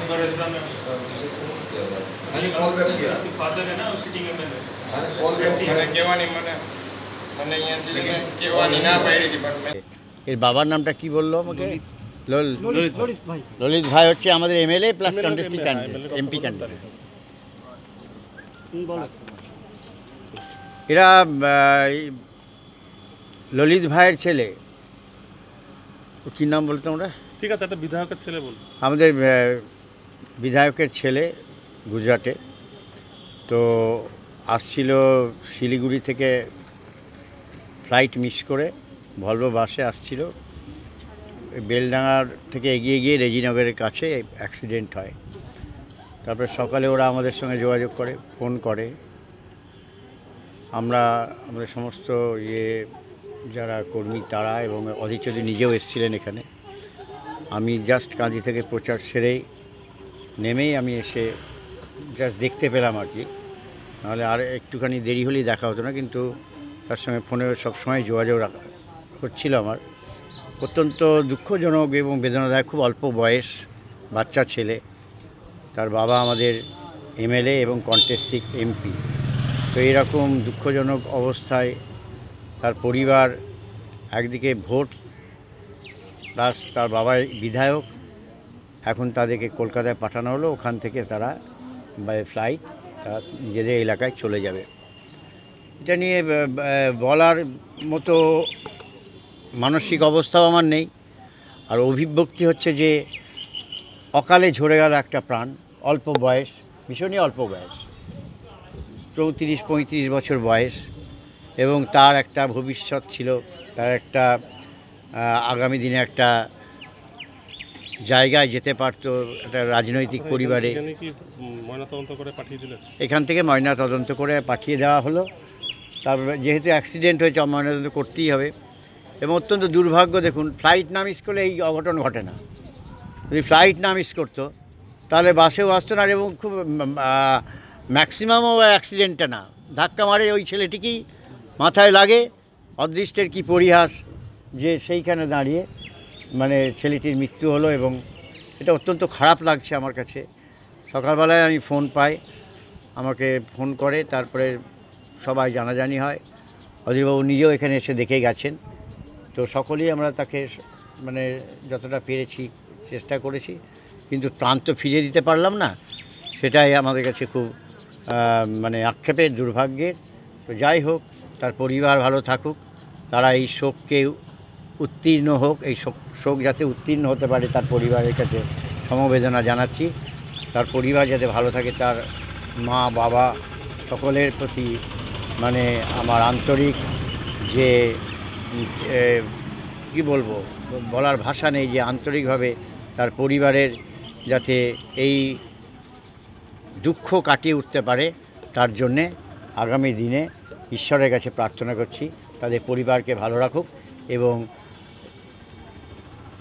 अकबर इस्लाम में मैंने call back किया फादर है ना वो सिटिंग में है मैंने कॉल बैक મને किया કહેવાની મને મને અહીંયાથી છે ને કહેવાની ના પાડી હતી પણ મેં এর বাবার নামটা কি বললো আমাকে লল- ললিত ভাই হচ্ছে আমাদের MLA plus contesting candidate MP candidate এরা আহ, এই ললিত ভাইয়ের ছেলে ও কী নাম বলতো আমরা ঠিক আছে একটা বিধায়কের ছেলে বল আমাদের আহ, বিধায়কের ছেলে গুজরাটে। তো আসছিল শিলিগুড়ি থেকে ফ্লাইট মিস করে, ভলভো বাসে আসছিল। বেলডাঙার থেকে এগিয়ে গিয়ে রেজিনগরের কাছে অ্যাক্সিডেন্ট হয়। তারপরে সকালে ওরা আমাদের সঙ্গে যোগাযোগ করে, ফোন করে। আমরা, আমাদের সমস্ত ইয়ে যারা কর্মী তারা এবং অধীর চৌধুরী নিজেও এসেছিলেন এখানে। আমি জাস্ট কাঁদি থেকে প্রচার সেরেই নেমেই আমি এসে জাস্ট দেখতে পেলাম আর কি। নাহলে আর একটুখানি দেরি হলেই দেখা হতো না, কিন্তু তার সঙ্গে ফোনে সবসময় যোগাযোগ রাখা হচ্ছিল আমার। অত্যন্ত দুঃখজনক এবং বেদনাদায়ক, খুব অল্প বয়স, বাচ্চা ছেলে, তার বাবা আমাদের এমএলএ এবং কন্টেস্টিক এমপি। তো এরকম দুঃখজনক অবস্থায় তার পরিবার একদিকে ভোট, প্লাস তার বাবা বিধায়ক এখন তাদেরকে কলকাতায় পাঠানো হলো, ওখান থেকে তারা বাই ফ্লাইট তারা নিজেদের এলাকায় চলে যাবে। এটা নিয়ে বলার মতো মানসিক অবস্থাও আমার নেই। আর অভিব্যক্তি হচ্ছে যে, অকালে ঝরে গেল একটা প্রাণ, অল্প বয়স, ভীষণই অল্প বয়স। চৌত্রিশ, পঁয়ত্রিশ বছর বয়স, এবং তার একটা ভবিষ্যৎ ছিল, তার একটা আগামী দিনে একটা জায়গায় যেতে পারতো একটা রাজনৈতিক পরিবারে। এখানে কি উম, ময়নাতদন্ত করে পাঠিয়ে দিলেন? এখান থেকে ময়না তদন্ত করে পাঠিয়ে দেওয়া হলো। তারপরে যেহেতু অ্যাক্সিডেন্ট হয়েছে ময়না তদন্ত করতেই হবে। এবং অত্যন্ত দুর্ভাগ্য দেখুন ফ্লাইট না মিস করলে এই অঘটন ঘটে না। যদি ফ্লাইট না মিস করতো তাহলে বাসেও আসতো না আর এবং খুব ম্যাক্সিমামও অ্যাক্সিডেন্টটা না। ধাক্কা মারে ওই ছেলেটিকেই মাথায় লাগে। অদৃষ্টের কি পরিহাস যে সেইখানে দাঁড়িয়ে মানে ছেলেটির মৃত্যু হলো এবং এটা অত্যন্ত খারাপ লাগছে আমার কাছে। সকালবেলায় আমি ফোন পাই, আমাকে ফোন করে, তারপরে সবাই জানাজানি হয়। অধীরবাবু নিজেও এখানে এসে দেখে গেছেন। তো সকলেই আমরা তাকে মানে যতটা পেরেছি চেষ্টা করেছি, কিন্তু প্রাণ তো ফিরিয়ে দিতে পারলাম না। সেটাই আমাদের কাছে খুব মানে আক্ষেপের দুর্ভাগ্যের। তো যাই হোক, তার পরিবার ভালো থাকুক, তারা এই শোককে উত্তীর্ণ হোক, এই শোক যাতে উত্তীর্ণ হতে পারে তার পরিবারের কাছে সমবেদনা জানাচ্ছি। তার পরিবার যাতে ভালো থাকে, তার মা, বাবা সকলের প্রতি মানে আমার আন্তরিক যে কি বলব, বলার ভাষা নেই যে আন্তরিকভাবে তার পরিবারের যাতে এই দুঃখ কাটিয়ে উঠতে পারে, তার জন্যে আগামী দিনে ঈশ্বরের কাছে প্রার্থনা করছি। তাদের পরিবারকে ভালো রাখুক এবং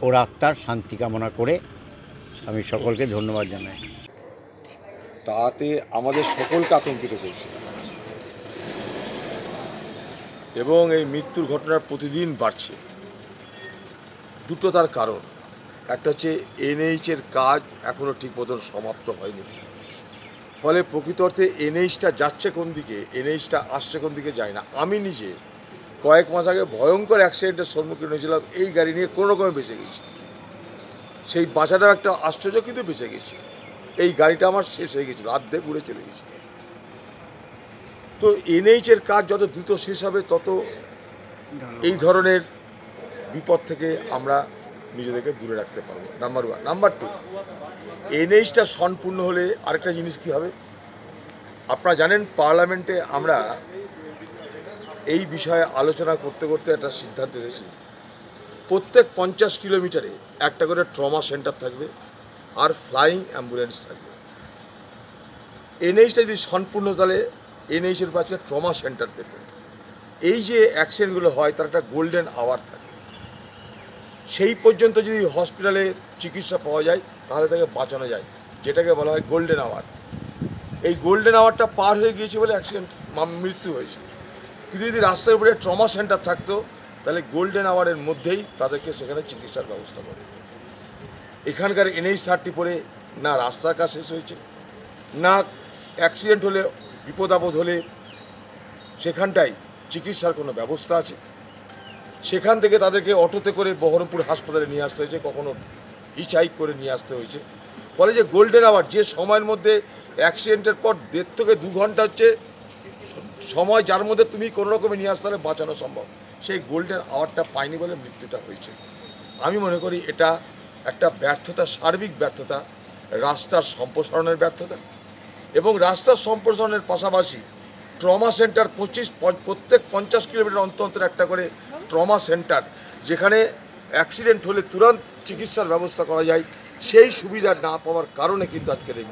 ওর আত্মার শান্তি কামনা করে আমি সকলকে ধন্যবাদ জানাই। তাতে আমাদের সকলকে আতঙ্কিত করছে। এবং এই মৃত্যুর ঘটনা প্রতিদিন বাড়ছে। দুটো তার কারণ। একটা হচ্ছে এনএইচের কাজ এখনও ঠিক মতন সমাপ্ত হয়নি। ফলে প্রকৃত অর্থে এনএইচটা যাচ্ছে কোন দিকে? এনএইচটা আসছে কোন দিকে যায় না। আমি নিজে কয়েক মাস আগে ভয়ঙ্কর অ্যাক্সিডেন্টের সম্মুখীন হয়েছিলাম এই গাড়ি নিয়ে কোনো রকমে বেঁচে গেছি। সেই বাঁচাটাও একটা আশ্চর্য কিন্তু বেঁচে গেছি। এই গাড়িটা আমার শেষ হয়ে গেছিল অর্ধেক উড়ে চলে গেছে। তো এনএইচের কাজ যত দ্রুত শেষ হবে তত এই ধরনের বিপদ থেকে আমরা নিজেদেরকে দূরে রাখতে পারব। নাম্বার ওয়ান নাম্বার টু এনএইচটা সম্পূর্ণ হলে আরেকটা জিনিস কী হবে? আপনারা জানেন পার্লামেন্টে আমরা এই বিষয়ে আলোচনা করতে করতে একটা সিদ্ধান্ত এসেছি। প্রত্যেক পঞ্চাশ কিলোমিটারে একটা করে ট্রমা সেন্টার থাকবে আর ফ্লাইং অ্যাম্বুলেন্স থাকবে। এনএইচটা যদি সম্পূর্ণ তাহলে এনএইচের পাশে ট্রমা সেন্টার পেতে। এই যে অ্যাক্সিডেন্টগুলো হয়, তার একটা গোল্ডেন আওয়ার থাকে। সেই পর্যন্ত যদি হসপিটালে চিকিৎসা পাওয়া যায়, তাহলে তাকে বাঁচানো যায়, যেটাকে বলা হয় গোল্ডেন আওয়ার। এই গোল্ডেন আওয়ারটা পার হয়ে গিয়েছে বলে অ্যাক্সিডেন্ট মৃত্যু হয়েছে। কিন্তু যদি রাস্তার উপরে ট্রমা সেন্টার থাকতো, তাহলে গোল্ডেন আওয়ারের মধ্যেই তাদেরকে সেখানে চিকিৎসার ব্যবস্থা করে এখানকার এনএইচ থার্টি পরে না রাস্তার কাজ শেষ হয়েছে, না অ্যাক্সিডেন্ট হলে, বিপদ আপদ হলে সেখানটায় চিকিৎসার কোনো ব্যবস্থা আছে? সেখান থেকে তাদেরকে অটোতে করে বহরমপুর হাসপাতালে নিয়ে আসতে হয়েছে, কখনো হিচাইক করে নিয়ে আসতে হয়েছে। ফলে যে গোল্ডেন আওয়ার যে সময়ের মধ্যে অ্যাক্সিডেন্টের পর দেড় থেকে দু ঘণ্টা হচ্ছে সময় যার মধ্যে তুমি কোনো রকমে নিয়ে আসতে বাঁচানো সম্ভব। সেই গোল্ডেন আওয়ারটা পাইনি বলে মৃত্যুটা হয়েছে। আমি মনে করি এটা একটা ব্যর্থতা, সার্বিক ব্যর্থতা, রাস্তার সম্প্রসারণের ব্যর্থতা এবং রাস্তার সম্প্রসারণের পাশাপাশি ট্রমা সেন্টার পঁচিশ প্রত্যেক পঞ্চাশ কিলোমিটার অন্তর অন্তর একটা করে ট্রমা সেন্টার যেখানে অ্যাক্সিডেন্ট হলে তুরন্ত চিকিৎসার ব্যবস্থা করা যায়। সেই সুবিধা না পাওয়ার কারণে কিন্তু আজকের এই